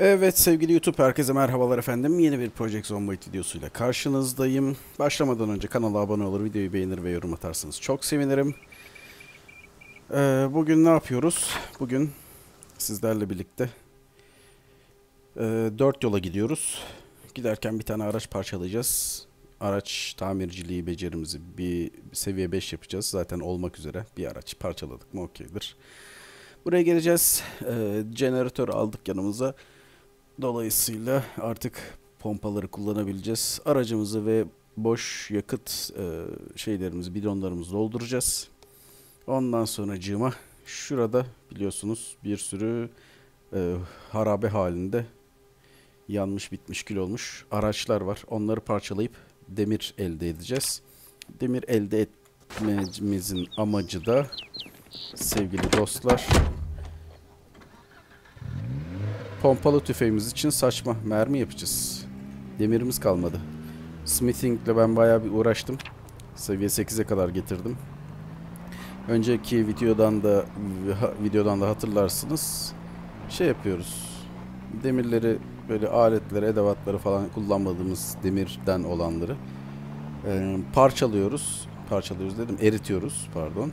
Evet sevgili YouTube herkese merhabalar efendim. Yeni bir Project Zomboid videosuyla karşınızdayım. Başlamadan önce kanala abone olur, videoyu beğenir ve yorum atarsanız çok sevinirim. Ee, bugün ne yapıyoruz? Bugün sizlerle birlikte e, dört yola gidiyoruz. Giderken bir tane araç parçalayacağız. Araç tamirciliği becerimizi bir seviye 5 yapacağız. Zaten olmak üzere bir araç parçaladık mı okeydir. Buraya geleceğiz. Ee, jeneratör aldık yanımıza. Dolayısıyla artık pompaları kullanabileceğiz. Aracımızı ve boş yakıt e, şeylerimizi, bidonlarımızı dolduracağız. Ondan sonra cığıma şurada biliyorsunuz bir sürü e, harabe halinde yanmış bitmiş kül olmuş araçlar var. Onları parçalayıp demir elde edeceğiz. Demir elde etmemizin amacı da sevgili dostlar pompalı tüfeğimiz için saçma mermi yapacağız. Demirimiz kalmadı. Smithing ile ben bayağı bir uğraştım. Seviye 8'e kadar getirdim. Önceki videodan da videodan da hatırlarsınız. Şey yapıyoruz. Demirleri böyle aletleri, edevatları falan kullanmadığımız demirden olanları e, parçalıyoruz. Parçalıyoruz dedim, eritiyoruz pardon.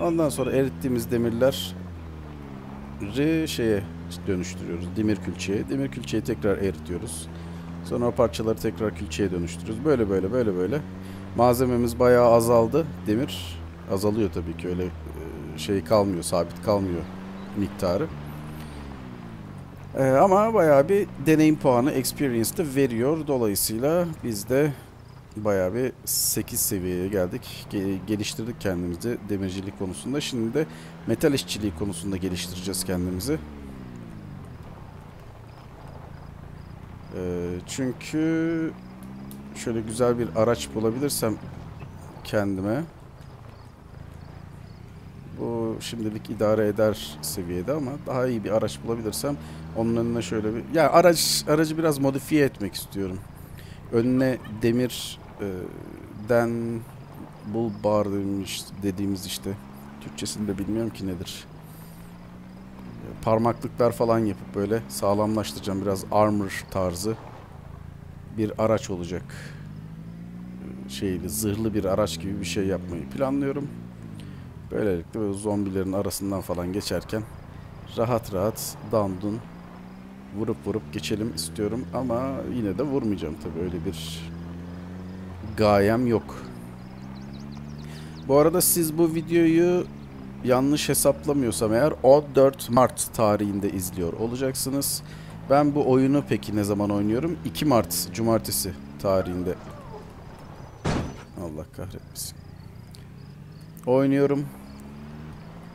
Ondan sonra erittiğimiz demirler şeye dönüştürüyoruz. Demir külçeye. Demir külçeyi tekrar eritiyoruz. Sonra o parçaları tekrar külçeye dönüştürüyoruz. Böyle böyle böyle böyle. Malzememiz bayağı azaldı. Demir azalıyor tabii ki öyle şey kalmıyor, sabit kalmıyor miktarı. Ee, ama bayağı bir deneyim puanı, experience de veriyor. Dolayısıyla biz de bayağı bir 8 seviyeye geldik. Geliştirdik kendimizi demircilik konusunda. Şimdi de metal işçiliği konusunda geliştireceğiz kendimizi. Ee, çünkü şöyle güzel bir araç bulabilirsem kendime bu şimdilik idare eder seviyede ama daha iyi bir araç bulabilirsem onun önüne şöyle bir ya yani araç aracı biraz modifiye etmek istiyorum. Önüne demir e, den bull bar demiş, dediğimiz işte Türkçesini de bilmiyorum ki nedir. Parmaklıklar falan yapıp böyle sağlamlaştıracağım biraz armor tarzı bir araç olacak. Şeyli zırhlı bir araç gibi bir şey yapmayı planlıyorum. Böylelikle böyle zombilerin arasından falan geçerken rahat rahat dandun vurup vurup geçelim istiyorum ama yine de vurmayacağım tabii öyle bir gayem yok. Bu arada siz bu videoyu yanlış hesaplamıyorsam eğer 14 Mart tarihinde izliyor olacaksınız. Ben bu oyunu peki ne zaman oynuyorum? 2 Mart Cumartesi tarihinde. Allah kahretmesin. Oynuyorum.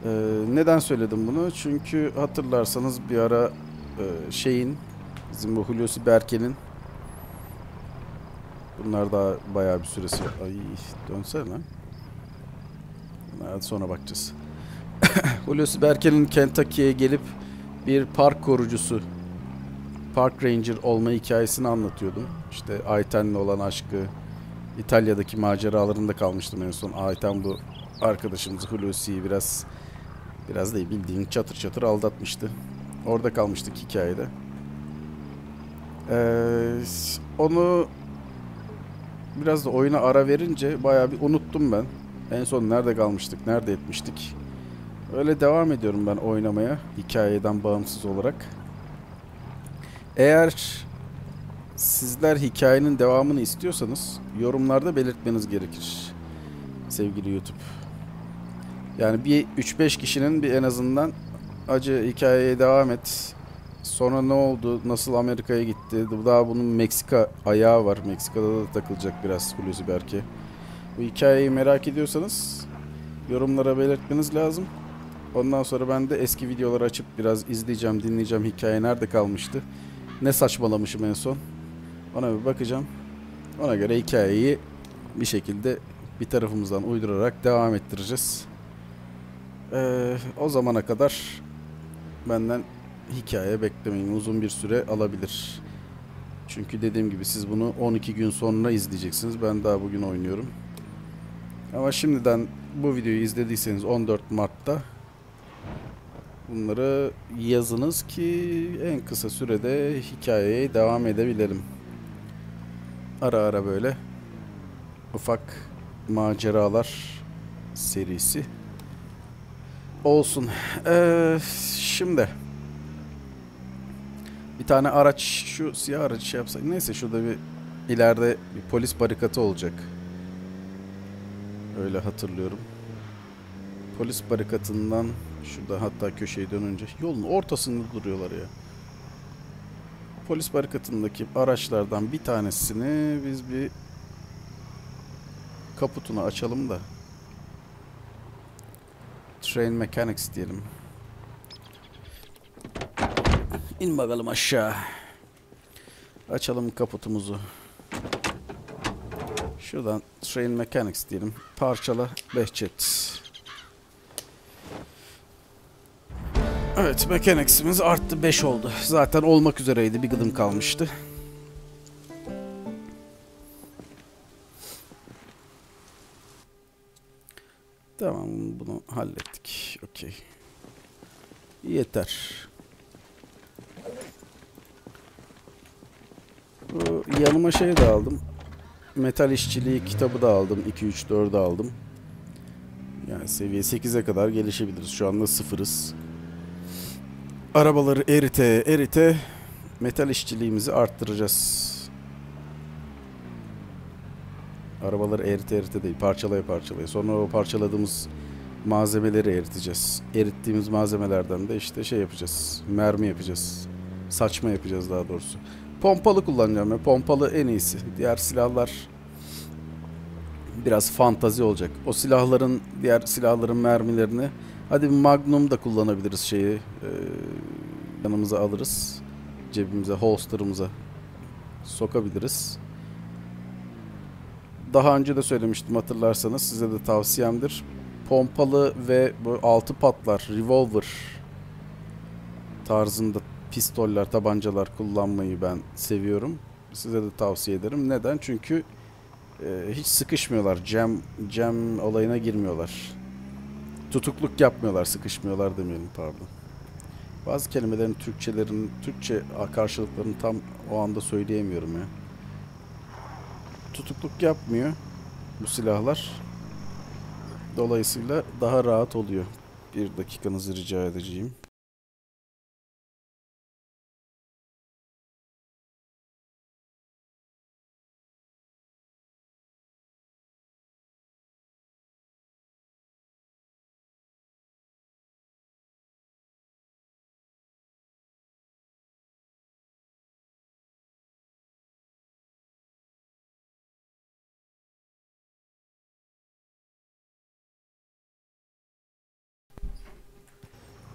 Ee, neden söyledim bunu? Çünkü hatırlarsanız bir ara e, şeyin bizim bu Hulusi Berke'nin Bunlar daha bayağı bir süresi. Ay dönsene. Evet, sonra bakacağız. Hulusi Berke'nin Kentucky'ye gelip bir park korucusu, park ranger olma hikayesini anlatıyordum. İşte Ayten'le olan aşkı, İtalya'daki maceralarında kalmıştım en son. Ayten bu arkadaşımız Hulusi'yi biraz biraz değil bildiğin çatır çatır aldatmıştı. Orada kalmıştık hikayede. Ee, onu biraz da oyuna ara verince bayağı bir unuttum ben. En son nerede kalmıştık, nerede etmiştik. Öyle devam ediyorum ben oynamaya hikayeden bağımsız olarak. Eğer sizler hikayenin devamını istiyorsanız yorumlarda belirtmeniz gerekir. Sevgili YouTube. Yani bir 3-5 kişinin bir en azından acı hikayeye devam et Sonra ne oldu? Nasıl Amerika'ya gitti? Daha bunun Meksika ayağı var. Meksika'da da takılacak biraz Hulusi Berke. Bu hikayeyi merak ediyorsanız yorumlara belirtmeniz lazım. Ondan sonra ben de eski videoları açıp biraz izleyeceğim, dinleyeceğim hikaye nerede kalmıştı. Ne saçmalamışım en son. Ona bir bakacağım. Ona göre hikayeyi bir şekilde bir tarafımızdan uydurarak devam ettireceğiz. Ee, o zamana kadar benden hikaye beklemeyin. Uzun bir süre alabilir. Çünkü dediğim gibi siz bunu 12 gün sonra izleyeceksiniz. Ben daha bugün oynuyorum. Ama şimdiden bu videoyu izlediyseniz 14 Mart'ta Bunları yazınız ki en kısa sürede hikayeye devam edebilelim. Ara ara böyle ufak maceralar serisi olsun. Ee, şimdi bir tane araç şu siyah aracı şey yapsak neyse şurada bir ileride bir polis barikatı olacak. Öyle hatırlıyorum. Polis barikatından şurada hatta köşeyi dönünce yolun ortasında duruyorlar ya. Polis barikatındaki araçlardan bir tanesini biz bir kaputunu açalım da Train Mechanics diyelim. İn bakalım aşağı. Açalım kaputumuzu. Şuradan Train Mechanics diyelim. Parçala Behçet. Evet Mechanics'imiz arttı 5 oldu. Zaten olmak üzereydi. Bir gıdım kalmıştı. Tamam bunu hallettik. Okey. Yeter. Bu yanıma şey de aldım. Metal işçiliği kitabı da aldım. 2 3 4'ü aldım. Yani seviye 8'e kadar gelişebiliriz. Şu anda sıfırız. Arabaları erite erite metal işçiliğimizi arttıracağız. Arabaları erite erite değil parçalaya parçalaya. Sonra o parçaladığımız malzemeleri eriteceğiz. Erittiğimiz malzemelerden de işte şey yapacağız. Mermi yapacağız. Saçma yapacağız daha doğrusu. Pompalı kullanacağım ya. Pompalı en iyisi. Diğer silahlar biraz fantazi olacak. O silahların diğer silahların mermilerini hadi Magnum da kullanabiliriz şeyi. Ee, yanımıza alırız. Cebimize, holster'ımıza sokabiliriz. Daha önce de söylemiştim hatırlarsanız size de tavsiyemdir. Pompalı ve bu altı patlar, revolver tarzında pistoller, tabancalar kullanmayı ben seviyorum. Size de tavsiye ederim. Neden? Çünkü e, hiç sıkışmıyorlar. Cam, cam olayına girmiyorlar. Tutukluk yapmıyorlar, sıkışmıyorlar demeyelim pardon. Bazı kelimelerin Türkçelerin, Türkçe karşılıklarını tam o anda söyleyemiyorum ya. Tutukluk yapmıyor bu silahlar. Dolayısıyla daha rahat oluyor. Bir dakikanızı rica edeceğim.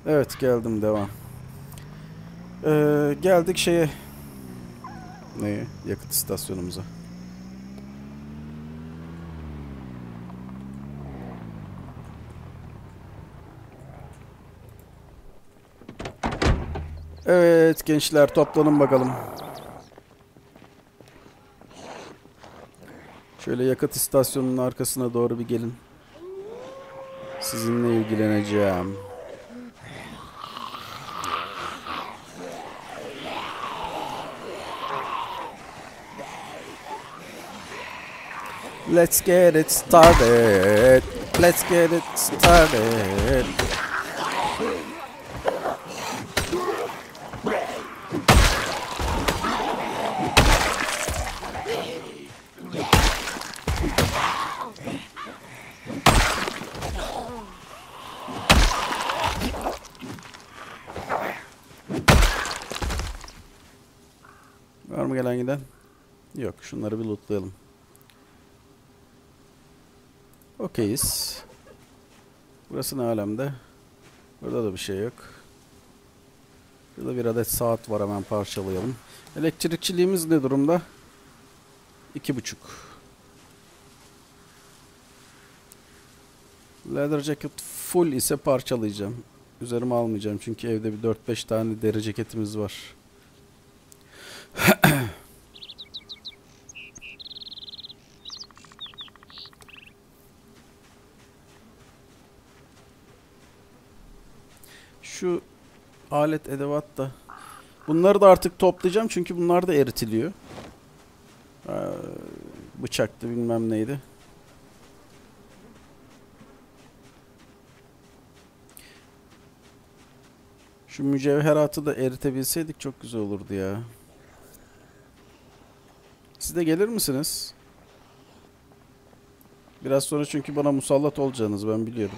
Evet geldim devam. Ee, geldik şeye. Neye? Yakıt istasyonumuza. Evet gençler toplanın bakalım. Şöyle yakıt istasyonunun arkasına doğru bir gelin. Sizinle ilgileneceğim. Let's get it started. Let's get it started. Var mı gelen giden? Yok. Şunları bir lootlayalım. Okeyiz. Burası ne alemde? Burada da bir şey yok. Burada bir adet saat var hemen parçalayalım. Elektrikçiliğimiz ne durumda? İki buçuk. Leather jacket full ise parçalayacağım. Üzerime almayacağım çünkü evde bir 4-5 tane deri ceketimiz var. şu alet edevat da. Bunları da artık toplayacağım çünkü bunlar da eritiliyor. Ee, bıçaktı bilmem neydi. Şu mücevheratı da eritebilseydik çok güzel olurdu ya. Siz de gelir misiniz? Biraz sonra çünkü bana musallat olacaksınız ben biliyorum.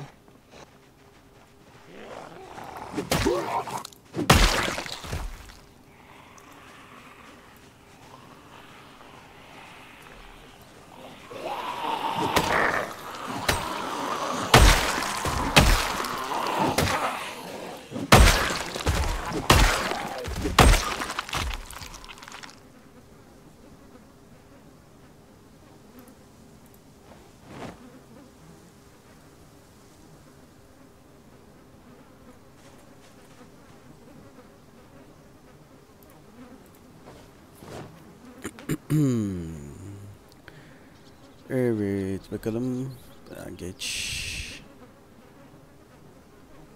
Evet bakalım. Geç.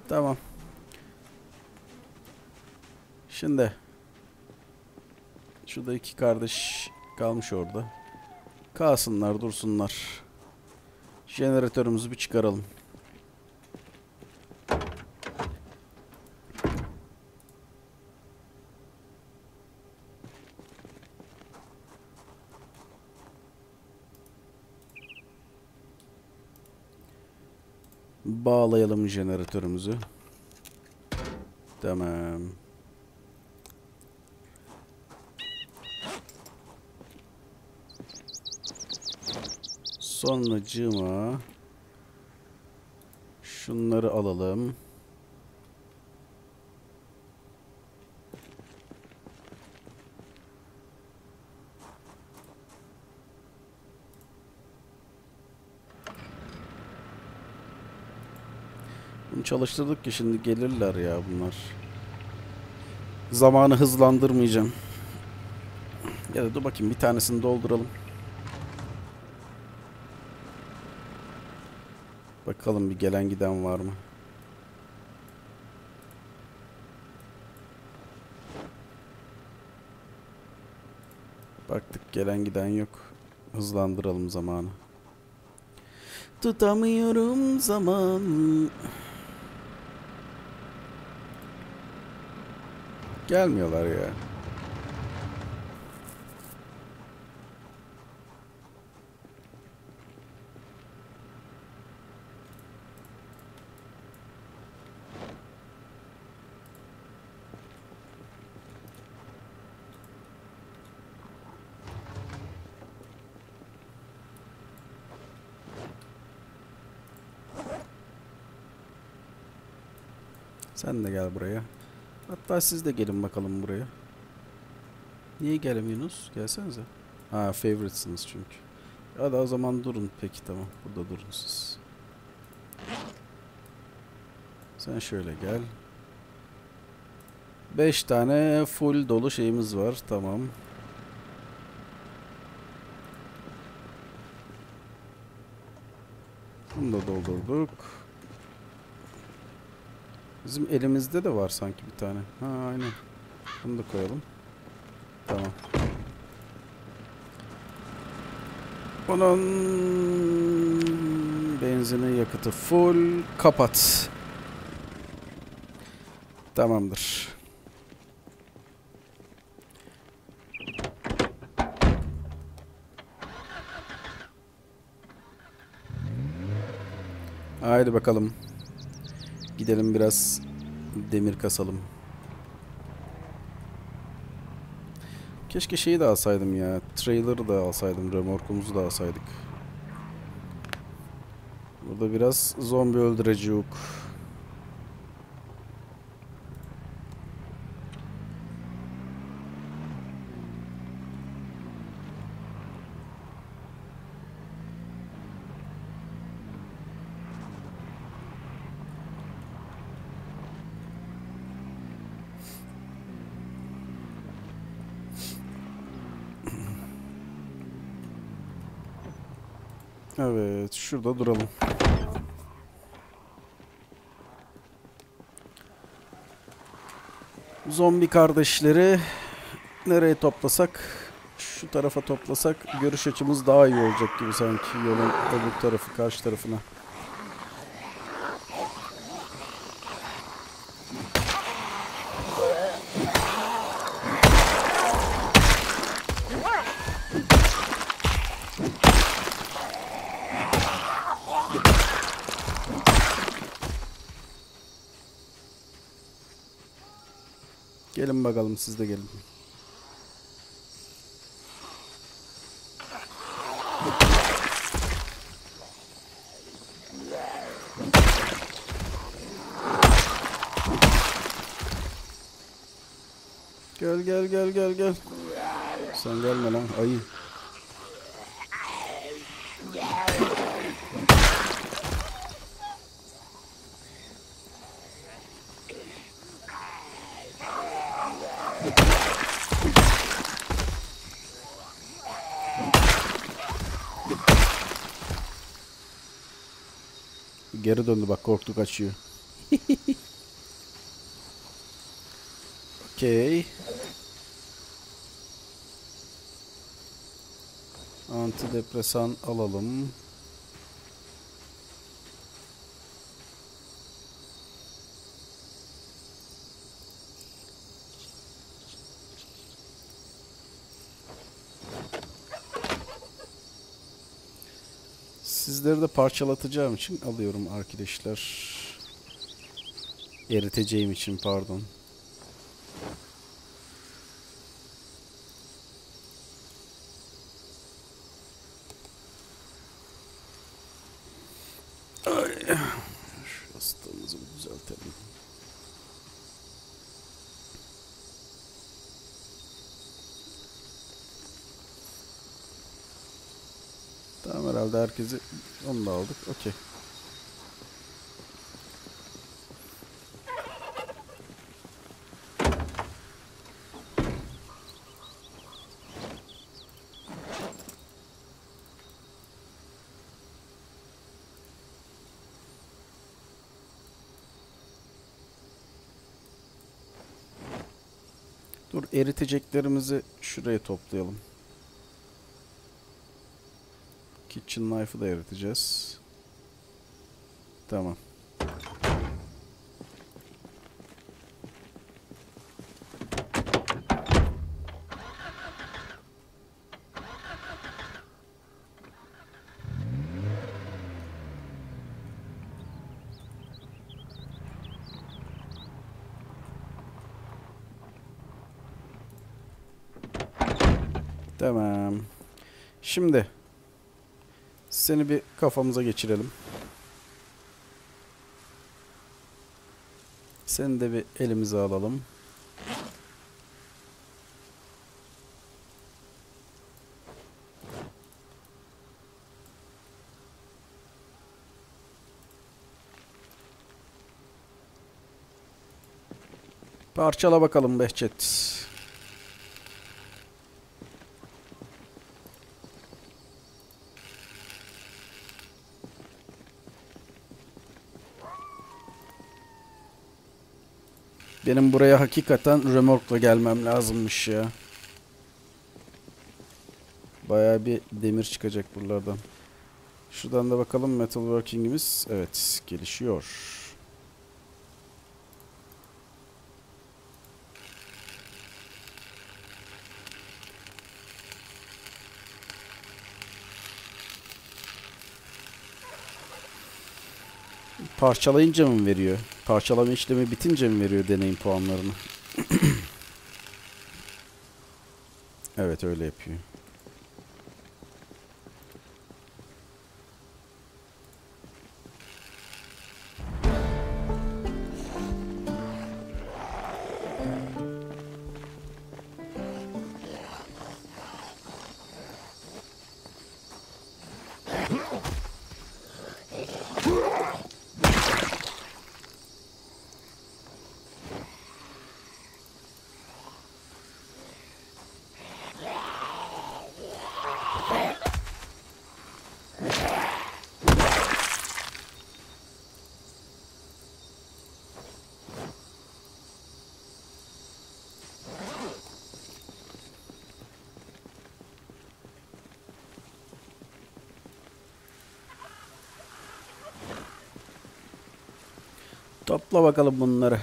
Tamam. Şimdi. Şurada iki kardeş kalmış orada. Kalsınlar dursunlar. Jeneratörümüzü bir çıkaralım. Bağlayalım jeneratörümüzü. Tamam. Sonracığıma şunları alalım. Çalıştırdık ki şimdi gelirler ya bunlar. Zamanı hızlandırmayacağım. Ya da dur bakayım bir tanesini dolduralım. Bakalım bir gelen giden var mı? Baktık gelen giden yok. Hızlandıralım zamanı. Tutamıyorum zamanı. Gelmiyorlar ya. Sen de gel buraya. Hatta siz de gelin bakalım buraya. Niye gelemiyorsunuz? Gelsenize. Ha favoritesiniz çünkü. Hadi o zaman durun peki tamam. Burada durun siz. Sen şöyle gel. 5 tane full dolu şeyimiz var. Tamam. Bunu da doldurduk. Bizim elimizde de var sanki bir tane. Ha aynen. Bunu da koyalım. Tamam. Bunun benzini yakıtı full. Kapat. Tamamdır. Haydi bakalım. Gidelim biraz demir kasalım. Keşke şeyi de alsaydım ya. Trailer'ı da alsaydım. Remorkumuzu da alsaydık. Burada biraz zombi öldürecek. Evet, şurada duralım. Zombi kardeşleri nereye toplasak? Şu tarafa toplasak görüş açımız daha iyi olacak gibi sanki yolun öbür tarafı karşı tarafına. Gelin bakalım siz de gelin. Gel gel gel gel gel. Sen gelme lan ayı. Geri döndü bak korktu kaçıyor. Okey. Antidepresan alalım. Sizleri de parçalatacağım için alıyorum arkadaşlar. Eriteceğim için pardon. Ay. Şu hastalığımızı bir düzeltelim. Tamam herhalde herkesi onu da aldık. Okey. Dur eriteceklerimizi şuraya toplayalım. Kitchen knife'ı da eriteceğiz. Tamam. Tamam. Şimdi seni bir kafamıza geçirelim. Seni de bir elimize alalım. Parçala bakalım Behçet. Benim buraya hakikaten römorkla gelmem lazımmış ya. Bayağı bir demir çıkacak buralardan. Şuradan da bakalım metalworking'imiz evet gelişiyor. Parçalayınca mı veriyor? Parçalama işlemi bitince mi veriyor deneyim puanlarını? evet öyle yapıyor. Topla bakalım bunları.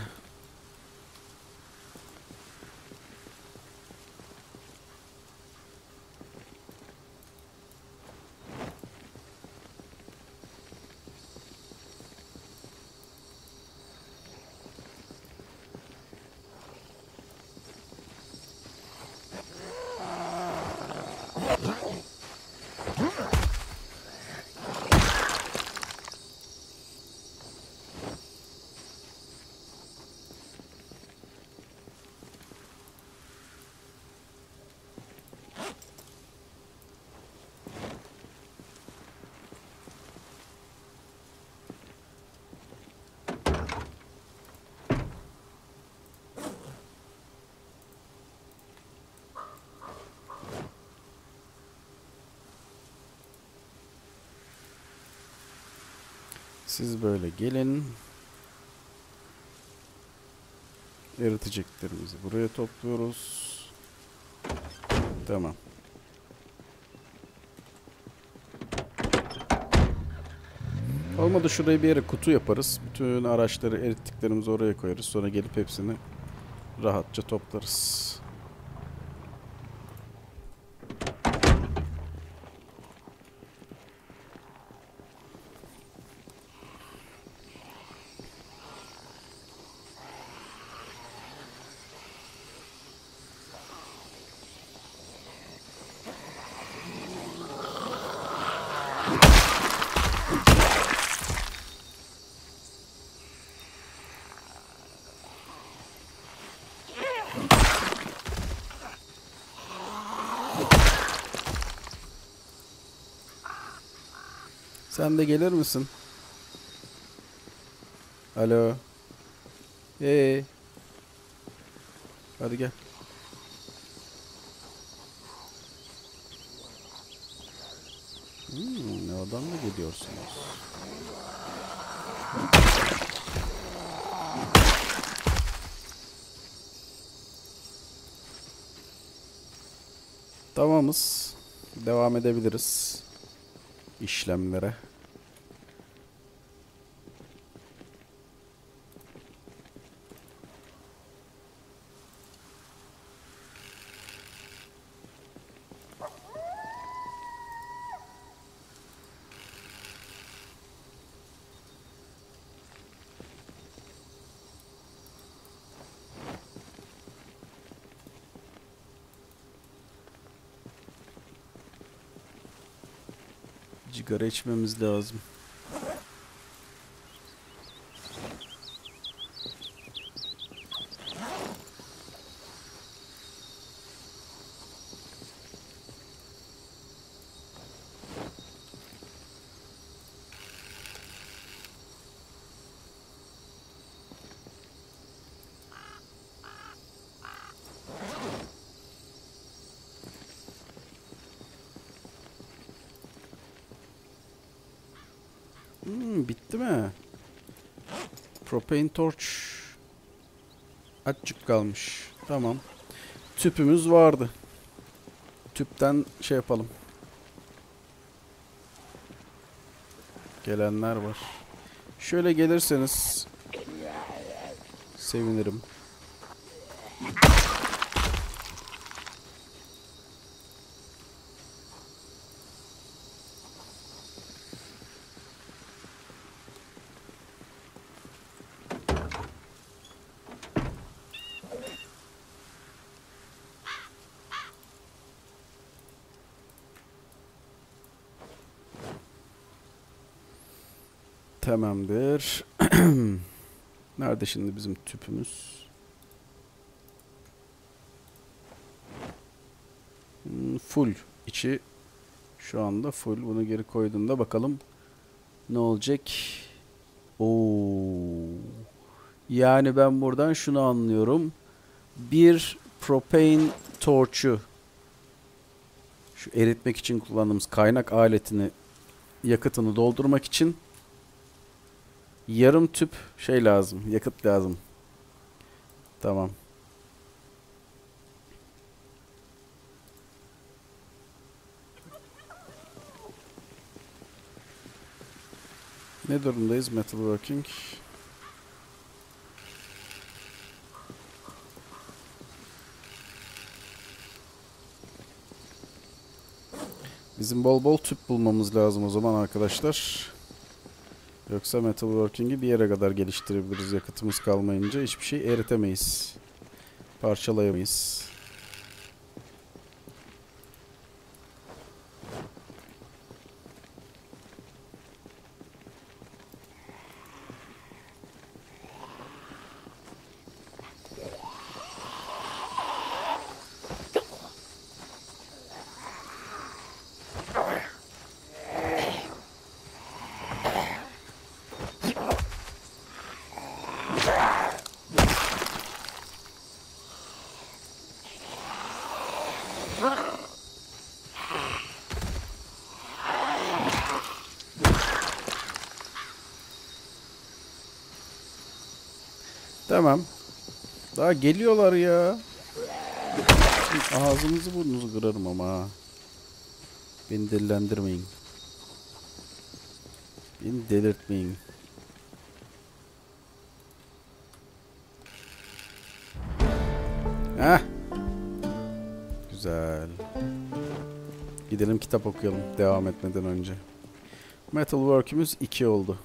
Siz böyle gelin. Eriteceklerimizi buraya topluyoruz. Tamam. Olmadı şuraya bir yere kutu yaparız. Bütün araçları erittiklerimizi oraya koyarız. Sonra gelip hepsini rahatça toplarız. Sen de gelir misin? Alo. Ee. Hadi gel. Hmm, ne adam mı geliyorsunuz? Tamamız. Devam edebiliriz işlemlere. Sigara içmemiz lazım. Hmm, bitti mi? Propane torch. Açık kalmış. Tamam. Tüpümüz vardı. Tüpten şey yapalım. Gelenler var. Şöyle gelirseniz sevinirim. Tamamdır. Nerede şimdi bizim tüpümüz? Hmm, full. İçi şu anda full. Bunu geri koyduğumda bakalım ne olacak? Oo. Yani ben buradan şunu anlıyorum. Bir propane torchu şu eritmek için kullandığımız kaynak aletini yakıtını doldurmak için Yarım tüp şey lazım. Yakıt lazım. Tamam. Ne durumdayız metalworking? Bizim bol bol tüp bulmamız lazım o zaman arkadaşlar. Yoksa metalworking'i bir yere kadar geliştirebiliriz yakıtımız kalmayınca. Hiçbir şey eritemeyiz. Parçalayamayız. Tamam. Daha geliyorlar ya. Ağzınızı burnunuzu kırarım ama. Beni delilendirmeyin. Beni delirtmeyin. Heh. Güzel. Gidelim kitap okuyalım devam etmeden önce. Metalwork'ümüz 2 oldu.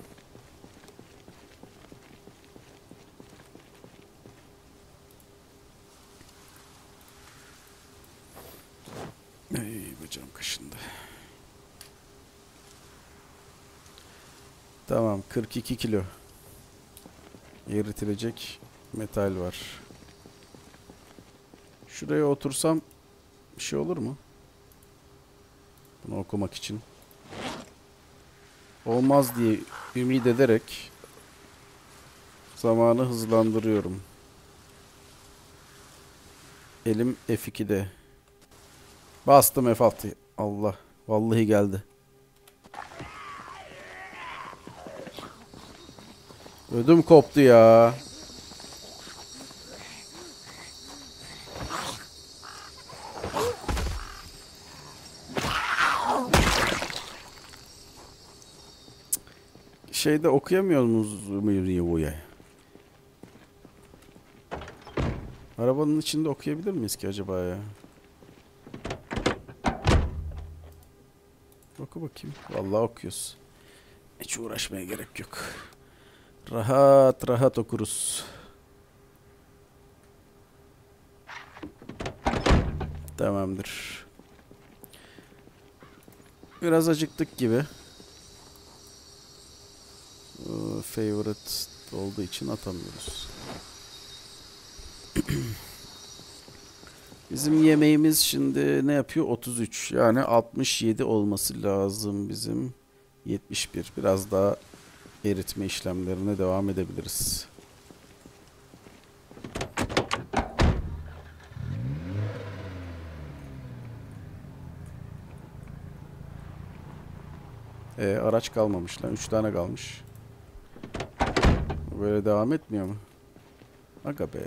42 kilo. Eritilecek metal var. Şuraya otursam bir şey olur mu? Bunu okumak için. Olmaz diye ümit ederek zamanı hızlandırıyorum. Elim F2'de. Bastım F6. Allah. Vallahi geldi. Ödüm koptu ya. Şeyde okuyamıyor ya? Arabanın içinde okuyabilir miyiz ki acaba ya? Oku bakayım. Vallahi okuyoruz. Hiç uğraşmaya gerek yok. Rahat rahat okuruz. Tamamdır. Biraz acıktık gibi. Favorite olduğu için atamıyoruz. Bizim yemeğimiz şimdi ne yapıyor? 33. Yani 67 olması lazım bizim. 71. Biraz daha eritme işlemlerine devam edebiliriz. Ee, araç kalmamış lan. 3 tane kalmış. Böyle devam etmiyor mu? Aga be.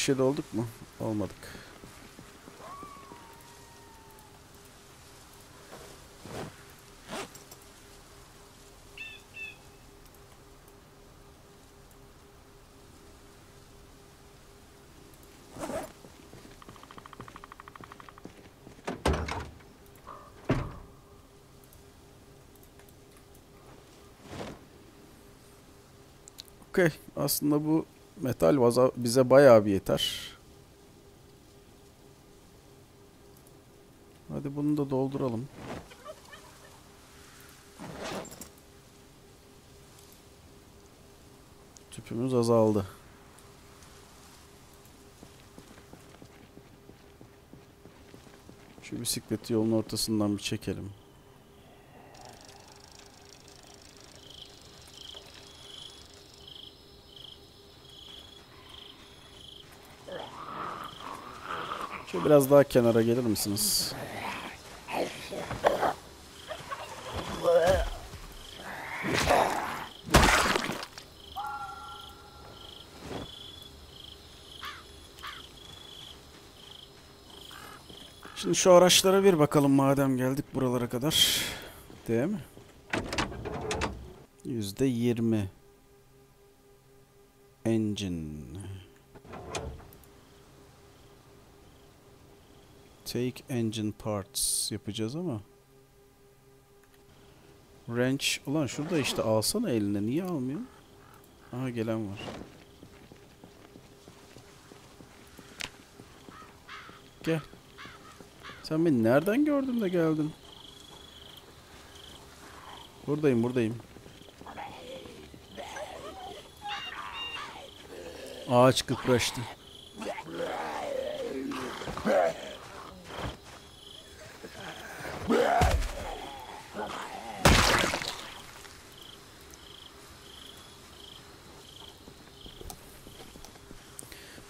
...67 olduk mu? Olmadık. Okey. Aslında bu metal vaza bize bayağı bir yeter. Hadi bunu da dolduralım. Tüpümüz azaldı. Şu bisikleti yolun ortasından bir çekelim. Biraz daha kenara gelir misiniz? Şimdi şu araçlara bir bakalım madem geldik buralara kadar. Değil mi? Yüzde yirmi. Engine. Take engine parts yapacağız ama. Wrench. Ulan şurada işte alsana eline. Niye almıyor? Aha gelen var. Gel. Sen beni nereden gördün de geldin? Buradayım buradayım. Ağaç kıpraştı.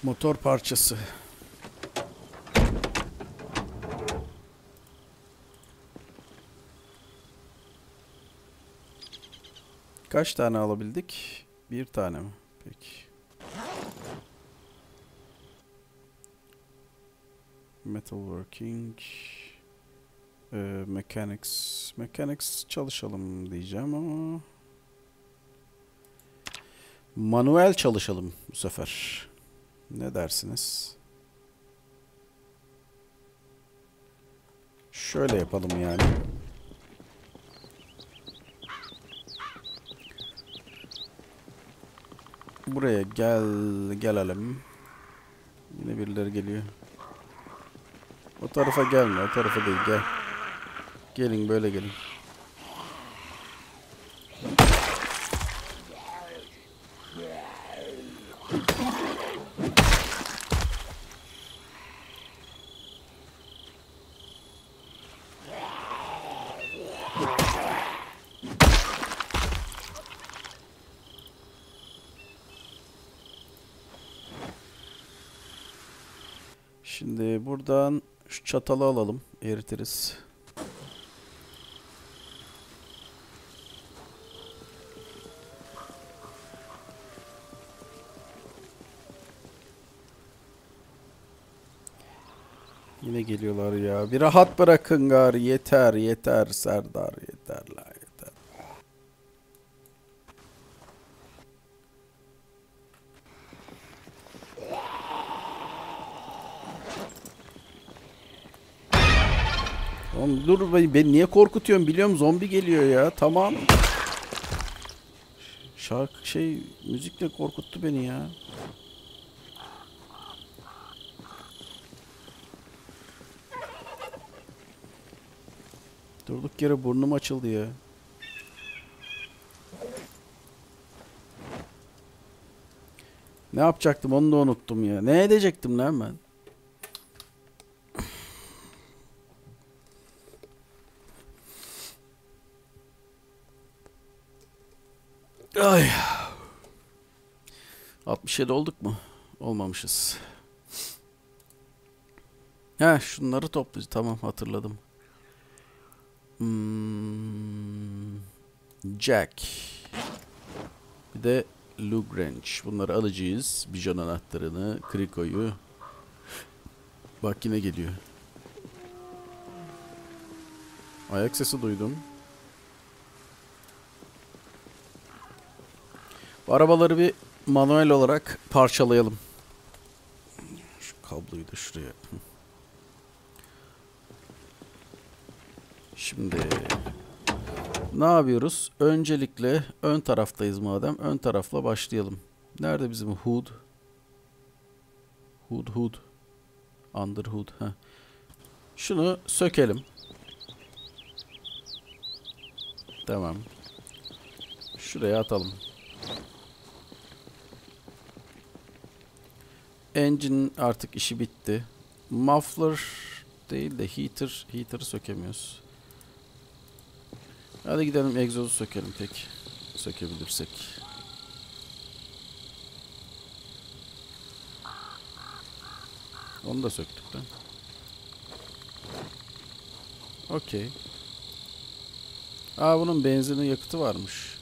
Motor parçası. Kaç tane alabildik? Bir tane mi? Peki. Metalworking. Ee, mechanics. Mechanics çalışalım diyeceğim ama... Manuel çalışalım bu sefer. Ne dersiniz? Şöyle yapalım yani. Buraya gel gelelim. Yine birileri geliyor. O tarafa gelme, o tarafa değil gel. Gelin böyle gelin. Şimdi buradan şu çatalı alalım. Eritiriz. Yine geliyorlar ya. Bir rahat bırakın gari. Yeter yeter Serdar yeter dur beni, niye korkutuyorsun biliyorum zombi geliyor ya tamam. Şarkı şey müzikle korkuttu beni ya. Durduk yere burnum açıldı ya. Ne yapacaktım onu da unuttum ya. Ne edecektim lan ben? 67 olduk mu? Olmamışız. Ha şunları toplayacağız. Tamam hatırladım. Hmm, Jack. Bir de Lugrange. Bunları alacağız. Bijon anahtarını, Kriko'yu. Bak yine geliyor. Ayak sesi duydum. Bu arabaları bir manuel olarak parçalayalım. Şu kabloyu da şuraya. Şimdi ne yapıyoruz? Öncelikle ön taraftayız madem. Ön tarafla başlayalım. Nerede bizim hood? Hood hood. Under hood. Heh. Şunu sökelim. Tamam. Şuraya atalım. Engine artık işi bitti. Muffler değil de heater. Heater'ı sökemiyoruz. Hadi gidelim egzozu sökelim tek. Sökebilirsek. Onu da söktük lan. Okey. Aa bunun benzinin yakıtı varmış.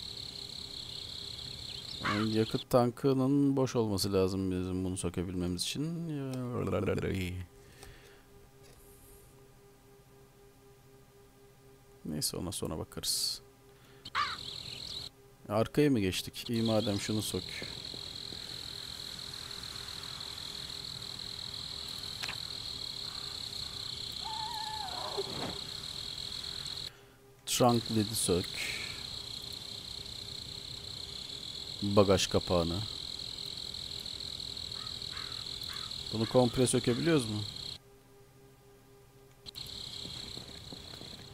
Yani yakıt tankının boş olması lazım bizim bunu sokabilmemiz için. Neyse ona sonra bakarız. Arkaya mı geçtik? İyi madem şunu sok. Trunk lidi sök. Bagaj kapağını. Bunu komple sökebiliyoruz mu?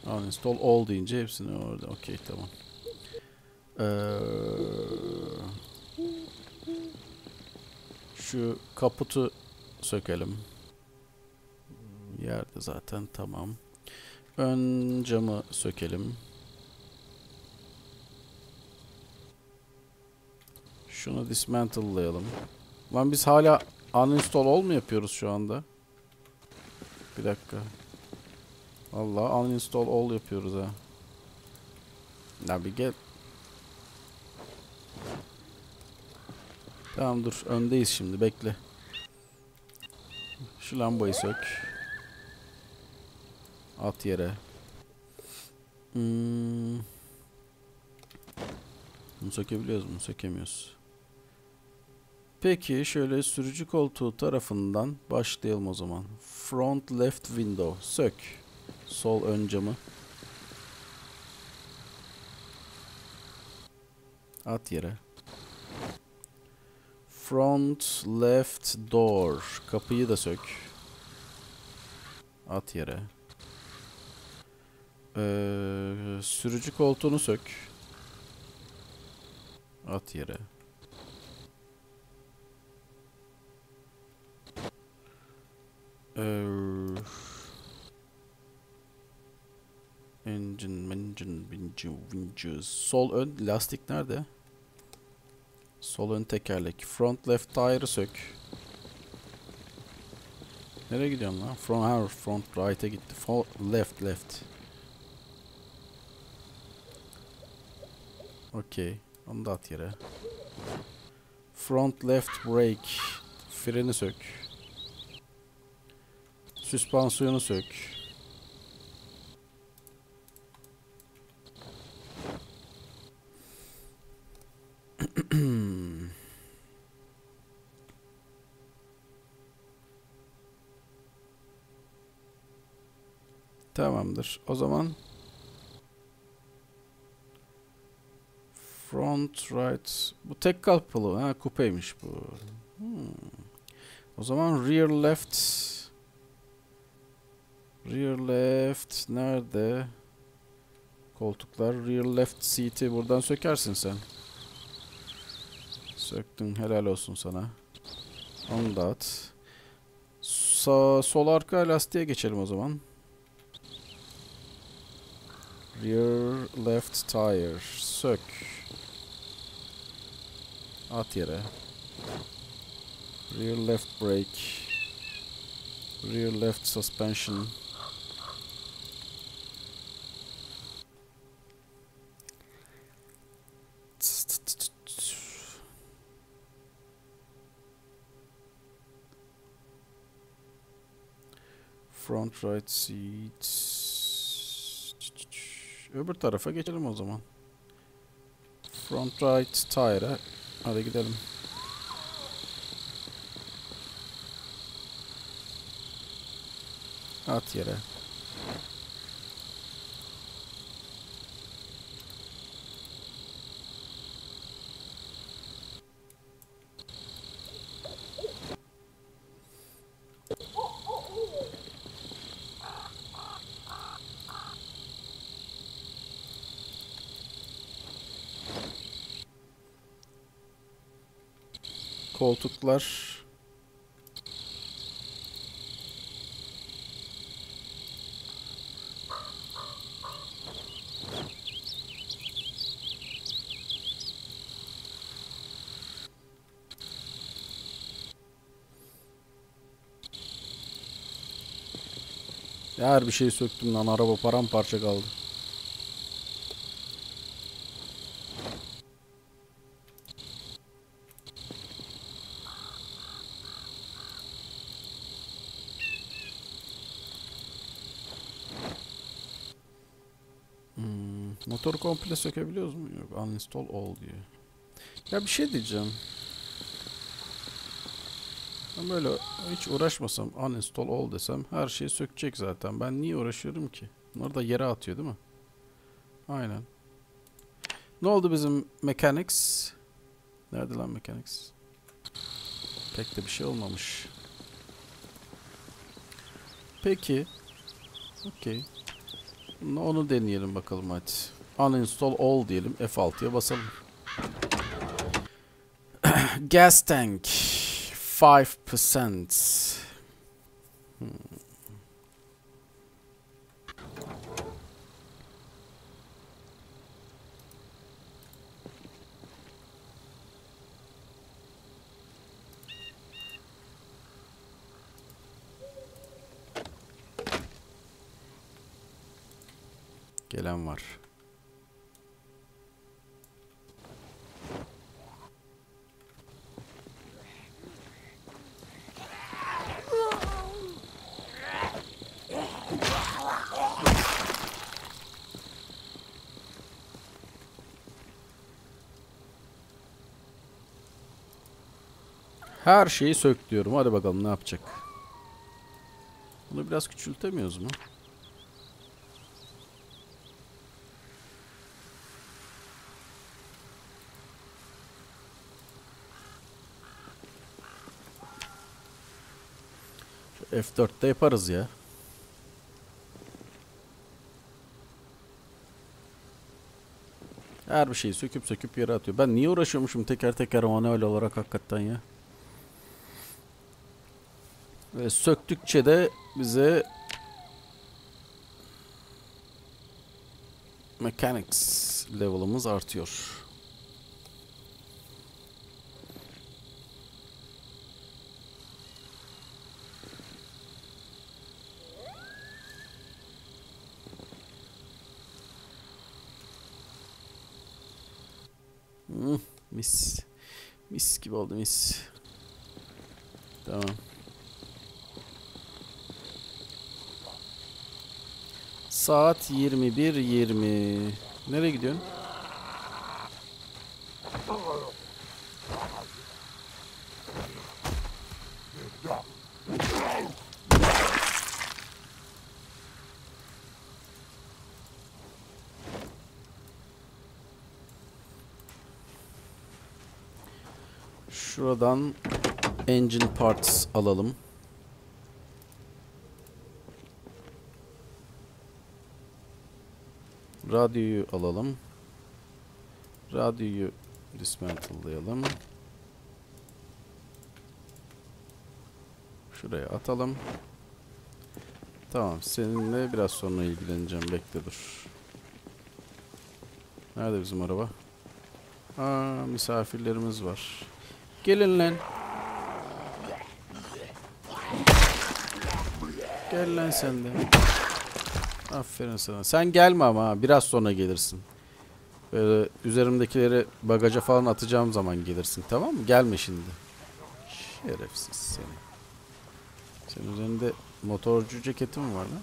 Uninstall all deyince hepsini orada. Okey tamam. Ee, şu kaputu sökelim. Yerde zaten tamam. Ön camı sökelim. Şunu dismantle'layalım. Lan biz hala uninstall all mu yapıyoruz şu anda? Bir dakika. Vallahi uninstall all yapıyoruz ha. Ya bir gel. Tamam dur öndeyiz şimdi bekle. Şu lambayı sök. At yere. Hmm. Bunu sökebiliyoruz mu? Sökemiyoruz. Peki şöyle sürücü koltuğu tarafından başlayalım o zaman. Front left window. Sök. Sol ön camı. At yere. Front left door. Kapıyı da sök. At yere. Ee, sürücü koltuğunu sök. At yere. Engine, engine, winch, winch. Sol ön lastik nerede? Sol ön tekerlek. Front left tire'ı sök. Nereye gidiyorsun lan? Front, ha, front right'e gitti. Fo left, left. Okey. Onu da at yere. Front left brake. Freni sök. Süspansiyonu sök. Tamamdır. O zaman front right bu tek kapılı ha kupeymiş bu. Hmm. O zaman rear left rear left nerede? Koltuklar rear left seat'i buradan sökersin sen. Söktün helal olsun sana. Onu da at. Sağ, sol arka lastiğe geçelim o zaman. Rear left tire. Sök. At yere. Rear left brake. Rear left suspension. Front right seat. Öbür tarafa geçelim o zaman. Front right tire'a. Hadi gidelim. At yere. Koltuklar Her bir şeyi söktüm lan araba paramparça kaldı. Hmm, motoru komple sökebiliyoruz mu? Yok, uninstall all diyor. Ya bir şey diyeceğim. Ben böyle hiç uğraşmasam uninstall all desem her şeyi sökecek zaten. Ben niye uğraşıyorum ki? Bunları da yere atıyor değil mi? Aynen. Ne oldu bizim mechanics? Nerede lan mechanics? Pek de bir şey olmamış. Peki. Okey. Onu deneyelim bakalım hadi. Uninstall all diyelim. F6'ya basalım. Gas tank. 5%. Her şeyi sök diyorum. Hadi bakalım ne yapacak. Bunu biraz küçültemiyoruz mu? Şu F4'te yaparız ya. Her bir şeyi söküp söküp yere atıyor. Ben niye uğraşıyormuşum teker teker manuel olarak hakikaten ya. Ve söktükçe de bize mechanics level'ımız artıyor. Hmm, mis. Mis gibi oldu mis. Tamam. Saat 21.20. Nereye gidiyorsun? Şuradan engine parts alalım. Radyoyu alalım. Radyoyu dismantle'layalım. Şuraya atalım. Tamam, seninle biraz sonra ilgileneceğim. Bekle dur. Nerede bizim araba? Aa, misafirlerimiz var. Gelin lan. Gel lan sen de. Aferin sana. Sen gelme ama ha. Biraz sonra gelirsin. Böyle üzerimdekileri bagaja falan atacağım zaman gelirsin. Tamam mı? Gelme şimdi. Şerefsiz seni. Senin üzerinde motorcu ceketi mi var lan?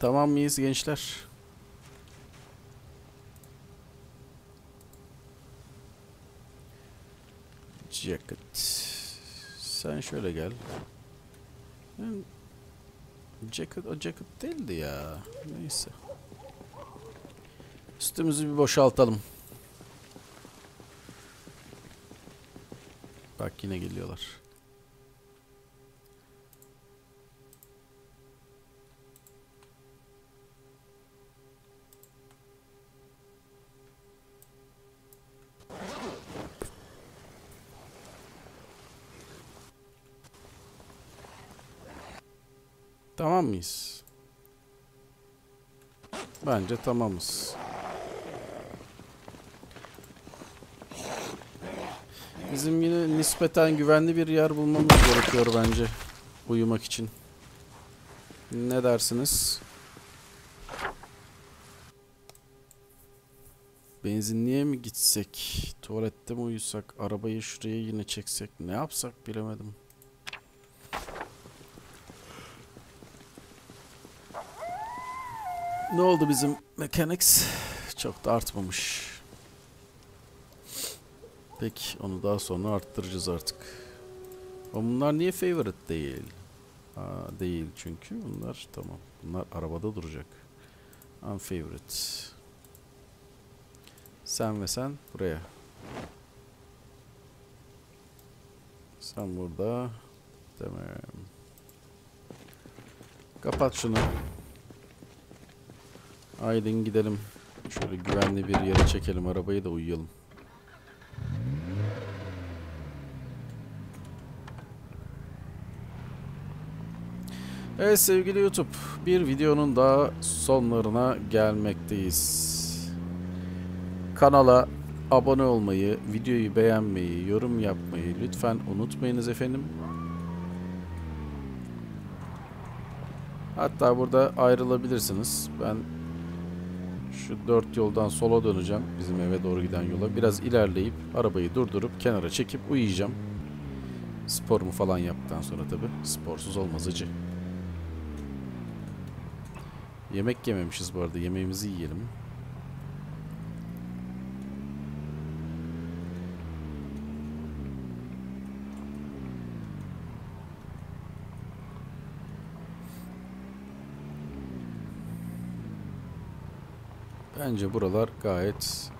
Tamam mıyız gençler? Jacket. Sen şöyle gel. Ben... Jacket o jacket değildi ya. Neyse. Üstümüzü bir boşaltalım. Bak yine geliyorlar. Mıyız? Bence tamamız. Bizim yine nispeten güvenli bir yer bulmamız gerekiyor bence. Uyumak için. Ne dersiniz? Benzinliğe mi gitsek? Tuvalette mi uyusak? Arabayı şuraya yine çeksek? Ne yapsak bilemedim. Ne oldu bizim mechanics? Çok da artmamış. Peki onu daha sonra arttıracağız artık. Ama bunlar niye favorite değil? Aa, değil çünkü bunlar tamam. Bunlar arabada duracak. Unfavorite. Sen ve sen buraya. Sen burada. Tamam. Kapat şunu. Aydın gidelim. Şöyle güvenli bir yere çekelim arabayı da uyuyalım. Evet sevgili YouTube, bir videonun daha sonlarına gelmekteyiz. Kanala abone olmayı, videoyu beğenmeyi, yorum yapmayı lütfen unutmayınız efendim. Hatta burada ayrılabilirsiniz. Ben şu dört yoldan sola döneceğim. Bizim eve doğru giden yola. Biraz ilerleyip arabayı durdurup kenara çekip uyuyacağım. Sporumu falan yaptıktan sonra tabi. Sporsuz olmaz acı. Yemek yememişiz bu arada. Yemeğimizi yiyelim. Bence buralar gayet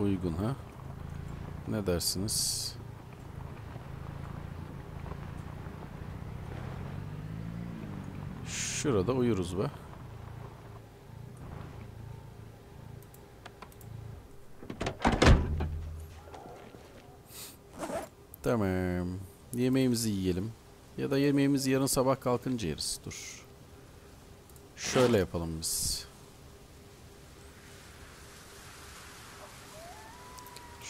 uygun ha. Ne dersiniz? Şurada uyuruz be. Tamam. Yemeğimizi yiyelim. Ya da yemeğimizi yarın sabah kalkınca yeriz. Dur. Şöyle yapalım biz.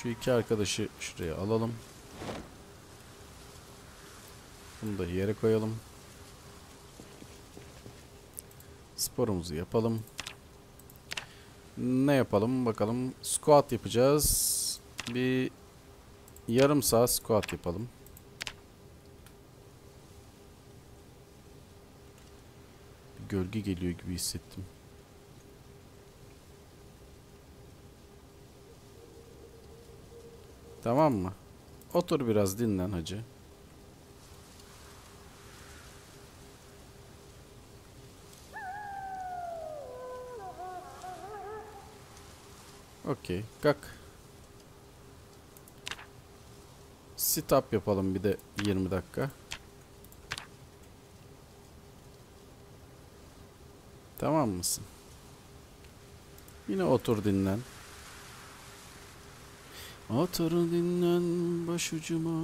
Şu iki arkadaşı şuraya alalım. Bunu da yere koyalım. Sporumuzu yapalım. Ne yapalım bakalım. Squat yapacağız. Bir yarım saat squat yapalım. Bir gölge geliyor gibi hissettim. Tamam mı? Otur biraz dinlen hacı. Okey. Kalk. Sit up yapalım bir de 20 dakika. Tamam mısın? Yine otur dinlen. Otur dinlen başucuma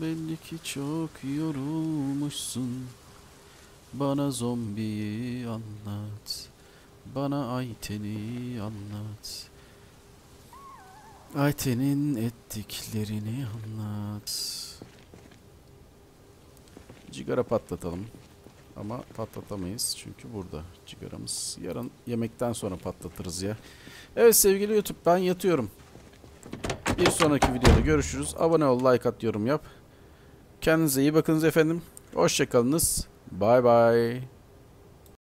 Belli ki çok yorulmuşsun Bana zombiyi anlat Bana Ayten'i anlat Ayten'in ettiklerini anlat Cigara patlatalım ama patlatamayız çünkü burada cigaramız. Yarın yemekten sonra patlatırız ya. Evet sevgili YouTube ben yatıyorum. Bir sonraki videoda görüşürüz. Abone ol, like at, yorum yap. Kendinize iyi bakınız efendim. Hoşçakalınız. Bay bay.